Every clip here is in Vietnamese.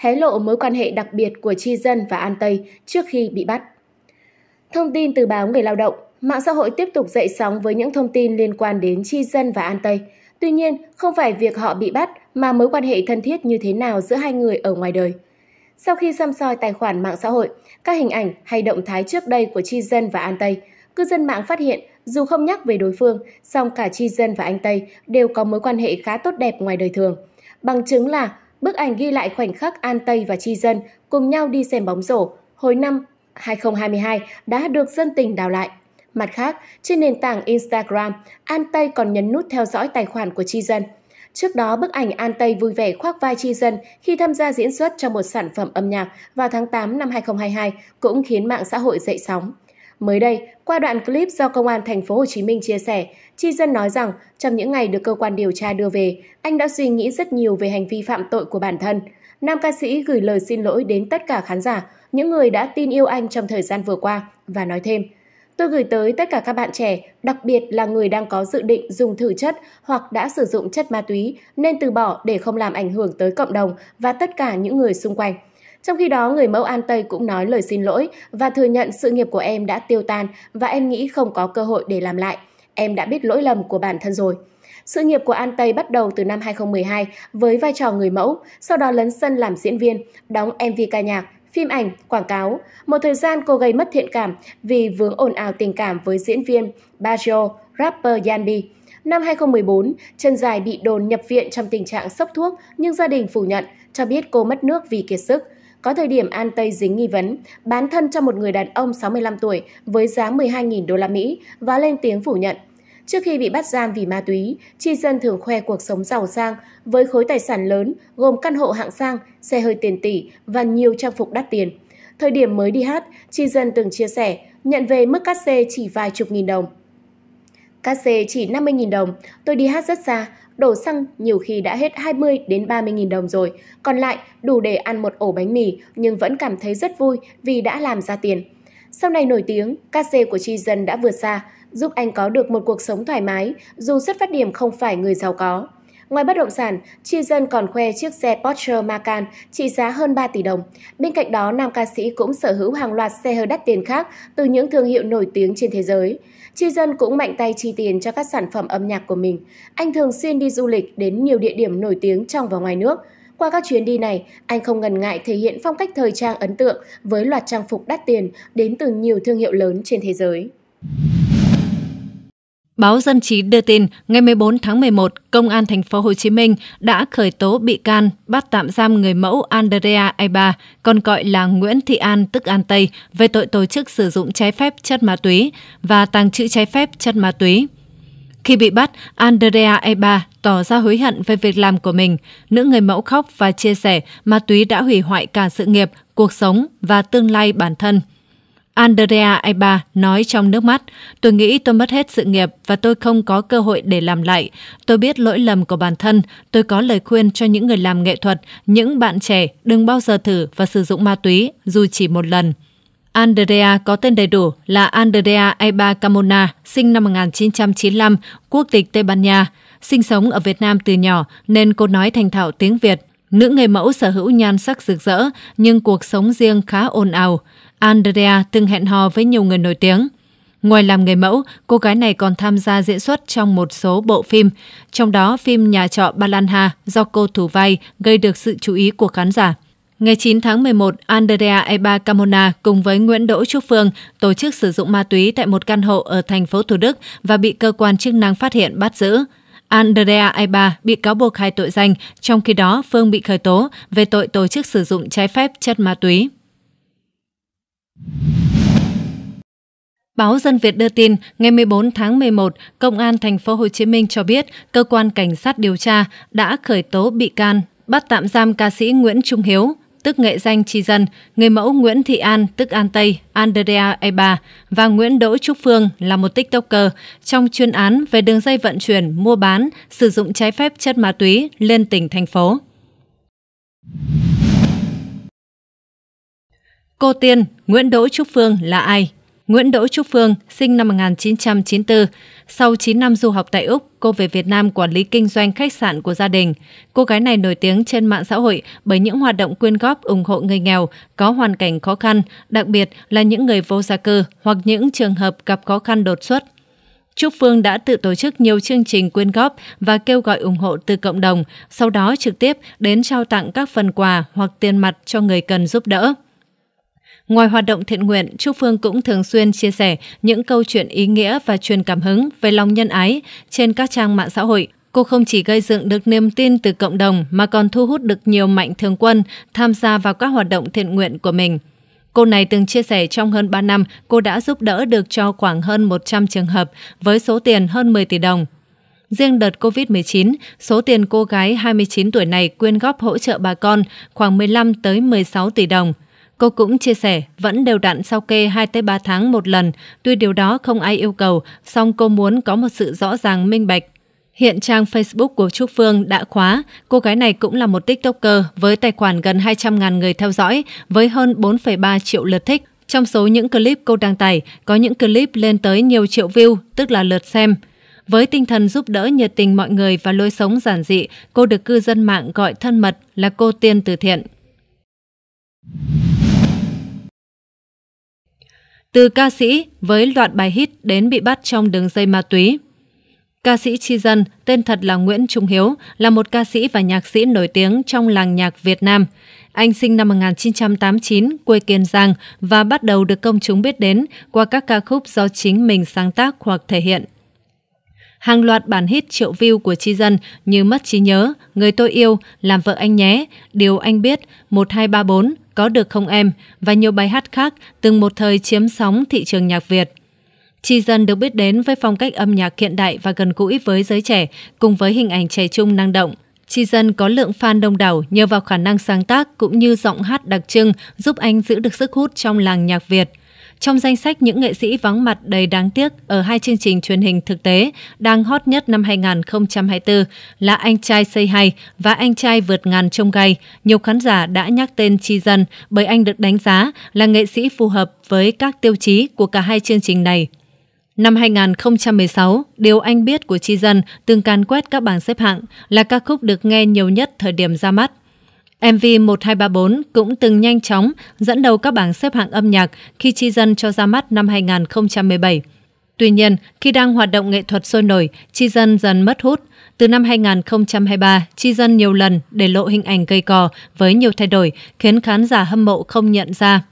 hé lộ mối quan hệ đặc biệt của Chi Dân và An Tây trước khi bị bắt. Thông tin từ báo Người Lao động, mạng xã hội tiếp tục dậy sóng với những thông tin liên quan đến Chi Dân và An Tây. Tuy nhiên, không phải việc họ bị bắt mà mối quan hệ thân thiết như thế nào giữa hai người ở ngoài đời. Sau khi xăm soi tài khoản mạng xã hội, các hình ảnh hay động thái trước đây của Chi Dân và An Tây, cư dân mạng phát hiện dù không nhắc về đối phương, song cả Chi Dân và anh Tây đều có mối quan hệ khá tốt đẹp ngoài đời thường. Bằng chứng là bức ảnh ghi lại khoảnh khắc An Tây và Chi Dân cùng nhau đi xem bóng rổ hồi năm 2022 đã được dân tình đào lại. Mặt khác, trên nền tảng Instagram, An Tây còn nhấn nút theo dõi tài khoản của Chi Dân. Trước đó, bức ảnh An Tây vui vẻ khoác vai Chi Dân khi tham gia diễn xuất trong một sản phẩm âm nhạc vào tháng 8 năm 2022 cũng khiến mạng xã hội dậy sóng. Mới đây, qua đoạn clip do Công an thành phố Hồ Chí Minh chia sẻ, Chi Dân nói rằng trong những ngày được cơ quan điều tra đưa về, anh đã suy nghĩ rất nhiều về hành vi phạm tội của bản thân. Nam ca sĩ gửi lời xin lỗi đến tất cả khán giả, những người đã tin yêu anh trong thời gian vừa qua và nói thêm – Tôi gửi tới tất cả các bạn trẻ, đặc biệt là người đang có dự định dùng thử chất hoặc đã sử dụng chất ma túy nên từ bỏ để không làm ảnh hưởng tới cộng đồng và tất cả những người xung quanh. Trong khi đó, người mẫu An Tây cũng nói lời xin lỗi và thừa nhận sự nghiệp của em đã tiêu tan và em nghĩ không có cơ hội để làm lại. Em đã biết lỗi lầm của bản thân rồi. Sự nghiệp của An Tây bắt đầu từ năm 2012 với vai trò người mẫu, sau đó lấn sân làm diễn viên, đóng MV ca nhạc, phim ảnh, quảng cáo. Một thời gian cô gây mất thiện cảm vì vướng ồn ào tình cảm với diễn viên Bajo, rapper Yanbi. Năm 2014, chân dài bị đồn nhập viện trong tình trạng sốc thuốc nhưng gia đình phủ nhận, cho biết cô mất nước vì kiệt sức. Có thời điểm An Tây dính nghi vấn bán thân cho một người đàn ông 65 tuổi với giá 12.000 đô la Mỹ và lên tiếng phủ nhận. Trước khi bị bắt giam vì ma túy, Chi Dân thường khoe cuộc sống giàu sang với khối tài sản lớn gồm căn hộ hạng sang, xe hơi tiền tỷ và nhiều trang phục đắt tiền. Thời điểm mới đi hát, Chi Dân từng chia sẻ nhận về mức cát xê chỉ vài chục nghìn đồng. Cát xê chỉ 50.000 đồng, tôi đi hát rất xa, đổ xăng nhiều khi đã hết 20 đến 30.000 đồng rồi, còn lại đủ để ăn một ổ bánh mì nhưng vẫn cảm thấy rất vui vì đã làm ra tiền. Sau này nổi tiếng, cát xê của Chi Dân đã vượt xa, giúp anh có được một cuộc sống thoải mái dù xuất phát điểm không phải người giàu có. Ngoài bất động sản, Chi Dân còn khoe chiếc xe Porsche Macan trị giá hơn 3 tỷ đồng. Bên cạnh đó, nam ca sĩ cũng sở hữu hàng loạt xe hơi đắt tiền khác từ những thương hiệu nổi tiếng trên thế giới. Chi Dân cũng mạnh tay chi tiền cho các sản phẩm âm nhạc của mình. Anh thường xuyên đi du lịch đến nhiều địa điểm nổi tiếng trong và ngoài nước. Qua các chuyến đi này, anh không ngần ngại thể hiện phong cách thời trang ấn tượng với loạt trang phục đắt tiền đến từ nhiều thương hiệu lớn trên thế giới. Báo Dân trí đưa tin, ngày 14 tháng 11, Công an thành phố Hồ Chí Minh đã khởi tố bị can, bắt tạm giam người mẫu Andrea Aiba, còn gọi là Nguyễn Thị An tức An Tây, về tội tổ chức sử dụng trái phép chất ma túy và tàng trữ trái phép chất ma túy. Khi bị bắt, Andrea Eba tỏ ra hối hận về việc làm của mình. Nữ người mẫu khóc và chia sẻ ma túy đã hủy hoại cả sự nghiệp, cuộc sống và tương lai bản thân. Andrea Aiba nói trong nước mắt, tôi nghĩ tôi mất hết sự nghiệp và tôi không có cơ hội để làm lại. Tôi biết lỗi lầm của bản thân. Tôi có lời khuyên cho những người làm nghệ thuật, những bạn trẻ đừng bao giờ thử và sử dụng ma túy dù chỉ một lần. Andrea có tên đầy đủ là Andrea Aiba Camona, sinh năm 1995, quốc tịch Tây Ban Nha. Sinh sống ở Việt Nam từ nhỏ nên cô nói thành thạo tiếng Việt. Nữ người mẫu sở hữu nhan sắc rực rỡ nhưng cuộc sống riêng khá ồn ào. Andrea từng hẹn hò với nhiều người nổi tiếng. Ngoài làm người mẫu, cô gái này còn tham gia diễn xuất trong một số bộ phim, trong đó phim Nhà trọ Balanha do cô thủ vai gây được sự chú ý của khán giả. Ngày 9 tháng 11, Andrea Eba Camona cùng với Nguyễn Đỗ Trúc Phương tổ chức sử dụng ma túy tại một căn hộ ở thành phố Thủ Đức và bị cơ quan chức năng phát hiện bắt giữ. Andrea Eba bị cáo buộc hai tội danh, trong khi đó Phương bị khởi tố về tội tổ chức sử dụng trái phép chất ma túy. Báo Dân Việt đưa tin, ngày 14 tháng 11, Công an thành phố Hồ Chí Minh cho biết cơ quan cảnh sát điều tra đã khởi tố bị can, bắt tạm giam ca sĩ Nguyễn Trung Hiếu, tức nghệ danh Tri Dân, người mẫu Nguyễn Thị An, tức An Tây, Andrea Eba và Nguyễn Đỗ Trúc Phương là một tiktoker trong chuyên án về đường dây vận chuyển, mua bán, sử dụng trái phép chất ma túy lên tỉnh, thành phố. Cô Tiên, Nguyễn Đỗ Trúc Phương là ai? Nguyễn Đỗ Trúc Phương, sinh năm 1994, Sau 9 năm du học tại Úc, cô về Việt Nam quản lý kinh doanh khách sạn của gia đình. Cô gái này nổi tiếng trên mạng xã hội bởi những hoạt động quyên góp ủng hộ người nghèo có hoàn cảnh khó khăn, đặc biệt là những người vô gia cư hoặc những trường hợp gặp khó khăn đột xuất. Trúc Phương đã tự tổ chức nhiều chương trình quyên góp và kêu gọi ủng hộ từ cộng đồng, sau đó trực tiếp đến trao tặng các phần quà hoặc tiền mặt cho người cần giúp đỡ. Ngoài hoạt động thiện nguyện, Trúc Phương cũng thường xuyên chia sẻ những câu chuyện ý nghĩa và truyền cảm hứng về lòng nhân ái trên các trang mạng xã hội. Cô không chỉ gây dựng được niềm tin từ cộng đồng mà còn thu hút được nhiều mạnh thường quân tham gia vào các hoạt động thiện nguyện của mình. Cô này từng chia sẻ trong hơn 3 năm, cô đã giúp đỡ được cho khoảng hơn 100 trường hợp với số tiền hơn 10 tỷ đồng. Riêng đợt COVID-19, số tiền cô gái 29 tuổi này quyên góp hỗ trợ bà con khoảng 15 tới 16 tỷ đồng. Cô cũng chia sẻ vẫn đều đặn sau kê 2 tới 3 tháng một lần, tuy điều đó không ai yêu cầu, song cô muốn có một sự rõ ràng minh bạch. Hiện trang Facebook của Trúc Phương đã khóa, cô gái này cũng là một TikToker với tài khoản gần 200.000 người theo dõi với hơn 4,3 triệu lượt thích. Trong số những clip cô đăng tải, có những clip lên tới nhiều triệu view, tức là lượt xem. Với tinh thần giúp đỡ nhiệt tình mọi người và lối sống giản dị, cô được cư dân mạng gọi thân mật là cô tiên từ thiện. Từ ca sĩ với loạt bài hit đến bị bắt trong đường dây ma túy. Ca sĩ Chi Dân, tên thật là Nguyễn Trung Hiếu, là một ca sĩ và nhạc sĩ nổi tiếng trong làng nhạc Việt Nam. Anh sinh năm 1989, quê Kiên Giang và bắt đầu được công chúng biết đến qua các ca khúc do chính mình sáng tác hoặc thể hiện. Hàng loạt bản hit triệu view của Chi Dân như Mất trí nhớ, Người tôi yêu, Làm vợ anh nhé, Điều anh biết, 1234, có được không em và nhiều bài hát khác từng một thời chiếm sóng thị trường nhạc Việt. Chi Dân được biết đến với phong cách âm nhạc hiện đại và gần gũi với giới trẻ, cùng với hình ảnh trẻ trung năng động. Chi Dân có lượng fan đông đảo nhờ vào khả năng sáng tác cũng như giọng hát đặc trưng giúp anh giữ được sức hút trong làng nhạc Việt. Trong danh sách những nghệ sĩ vắng mặt đầy đáng tiếc ở hai chương trình truyền hình thực tế đang hot nhất năm 2024 là Anh trai Say Hay và Anh trai vượt ngàn trông gai, nhiều khán giả đã nhắc tên Chi Dân bởi anh được đánh giá là nghệ sĩ phù hợp với các tiêu chí của cả hai chương trình này. Năm 2016, Điều Anh Biết của Chi Dân từng can quét các bảng xếp hạng là ca khúc được nghe nhiều nhất thời điểm ra mắt. MV 1234 cũng từng nhanh chóng dẫn đầu các bảng xếp hạng âm nhạc khi Chi Dân cho ra mắt năm 2017. Tuy nhiên, khi đang hoạt động nghệ thuật sôi nổi, Chi Dân dần mất hút. Từ năm 2023, Chi Dân nhiều lần để lộ hình ảnh gây cò với nhiều thay đổi, khiến khán giả hâm mộ không nhận ra.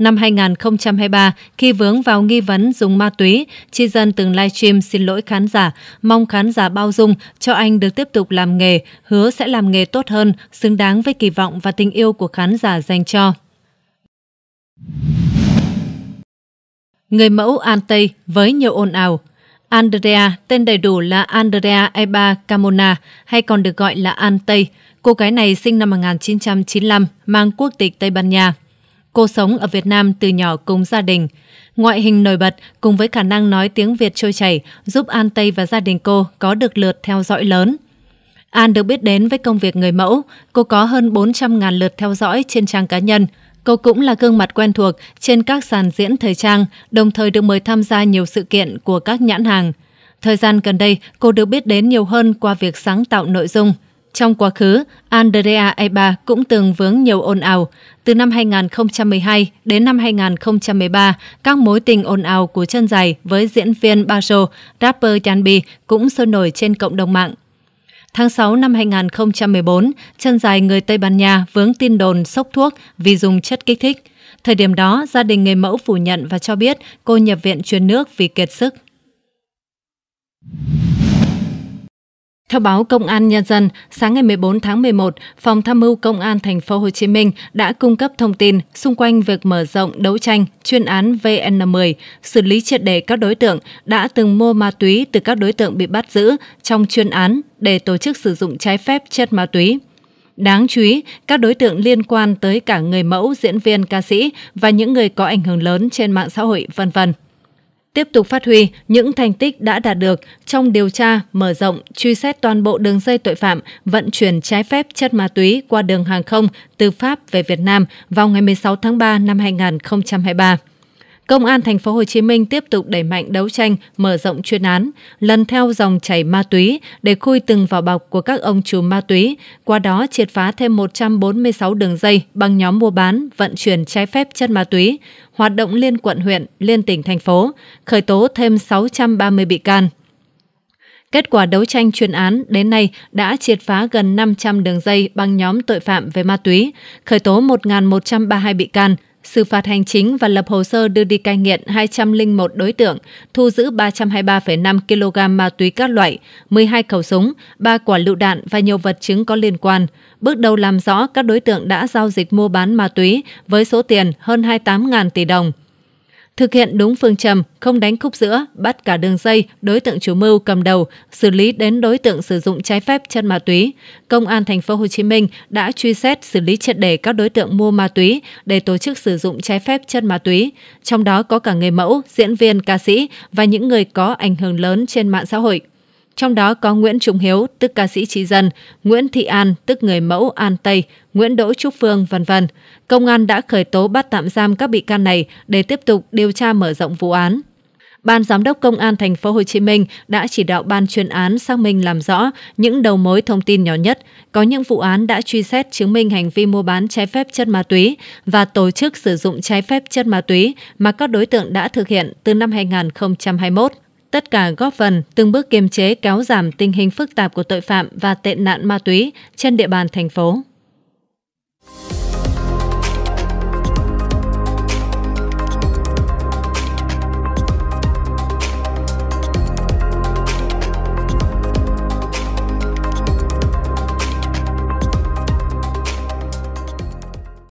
Năm 2023, khi vướng vào nghi vấn dùng ma túy, Chi Dân từng livestream xin lỗi khán giả, mong khán giả bao dung cho anh được tiếp tục làm nghề, hứa sẽ làm nghề tốt hơn, xứng đáng với kỳ vọng và tình yêu của khán giả dành cho. Người mẫu An Tây với nhiều ồn ào Andrea, tên đầy đủ là Andrea Eba Camona, hay còn được gọi là An Tây. Cô gái này sinh năm 1995, mang quốc tịch Tây Ban Nha. Cô sống ở Việt Nam từ nhỏ cùng gia đình. Ngoại hình nổi bật cùng với khả năng nói tiếng Việt trôi chảy giúp An Tây và gia đình cô có được lượt theo dõi lớn. An được biết đến với công việc người mẫu. Cô có hơn 400.000 lượt theo dõi trên trang cá nhân. Cô cũng là gương mặt quen thuộc trên các sàn diễn thời trang, đồng thời được mời tham gia nhiều sự kiện của các nhãn hàng. Thời gian gần đây, cô được biết đến nhiều hơn qua việc sáng tạo nội dung – trong quá khứ, Andrea Eba cũng từng vướng nhiều ồn ào. Từ năm 2012 đến năm 2013, các mối tình ồn ào của chân dài với diễn viên Bajo, rapper Chanbi cũng sôi nổi trên cộng đồng mạng. Tháng 6 năm 2014, chân dài người Tây Ban Nha vướng tin đồn sốc thuốc vì dùng chất kích thích. Thời điểm đó, gia đình người mẫu phủ nhận và cho biết cô nhập viện truyền nước vì kiệt sức. Theo báo Công an Nhân dân, sáng ngày 14 tháng 11, Phòng Tham mưu Công an thành phố Hồ Chí Minh đã cung cấp thông tin xung quanh việc mở rộng đấu tranh chuyên án VN10, xử lý triệt đề các đối tượng đã từng mua ma túy từ các đối tượng bị bắt giữ trong chuyên án để tổ chức sử dụng trái phép chất ma túy. Đáng chú ý, các đối tượng liên quan tới cả người mẫu, diễn viên, ca sĩ và những người có ảnh hưởng lớn trên mạng xã hội, vân vân tiếp tục phát huy những thành tích đã đạt được trong điều tra, mở rộng, truy xét toàn bộ đường dây tội phạm vận chuyển trái phép chất ma túy qua đường hàng không từ Pháp về Việt Nam vào ngày 16 tháng 3 năm 2023. Công an thành phố Hồ Chí Minh tiếp tục đẩy mạnh đấu tranh, mở rộng chuyên án, lần theo dòng chảy ma túy để khui từng vỏ bọc của các ông chủ ma túy, qua đó triệt phá thêm 146 đường dây bằng nhóm mua bán, vận chuyển trái phép chất ma túy, hoạt động liên quận huyện, liên tỉnh thành phố, khởi tố thêm 630 bị can. Kết quả đấu tranh chuyên án đến nay đã triệt phá gần 500 đường dây băng nhóm tội phạm về ma túy, khởi tố 1.132 bị can, xử phạt hành chính và lập hồ sơ đưa đi cai nghiện 201 đối tượng, thu giữ 323,5 kg ma túy các loại, 12 khẩu súng, 3 quả lựu đạn và nhiều vật chứng có liên quan. Bước đầu làm rõ các đối tượng đã giao dịch mua bán ma túy với số tiền hơn 28.000 tỷ đồng. Thực hiện đúng phương châm, không đánh khúc giữa, bắt cả đường dây, đối tượng chủ mưu cầm đầu, xử lý đến đối tượng sử dụng trái phép chân ma túy. Công an thành phố Hồ Chí Minh đã truy xét xử lý triệt đề các đối tượng mua ma túy để tổ chức sử dụng trái phép chân ma túy, trong đó có cả người mẫu, diễn viên, ca sĩ và những người có ảnh hưởng lớn trên mạng xã hội trong đó có Nguyễn Trung Hiếu, tức ca sĩ trí dân, Nguyễn Thị An, tức người mẫu An Tây, Nguyễn Đỗ Trúc Phương, vân vân. Công an đã khởi tố bắt tạm giam các bị can này để tiếp tục điều tra mở rộng vụ án. Ban giám đốc công an thành phố Hồ Chí Minh đã chỉ đạo ban chuyên án xác minh làm rõ những đầu mối thông tin nhỏ nhất, có những vụ án đã truy xét chứng minh hành vi mua bán trái phép chất ma túy và tổ chức sử dụng trái phép chất ma túy mà các đối tượng đã thực hiện từ năm 2021. Tất cả góp phần từng bước kiềm chế, kéo giảm tình hình phức tạp của tội phạm và tệ nạn ma túy trên địa bàn thành phố.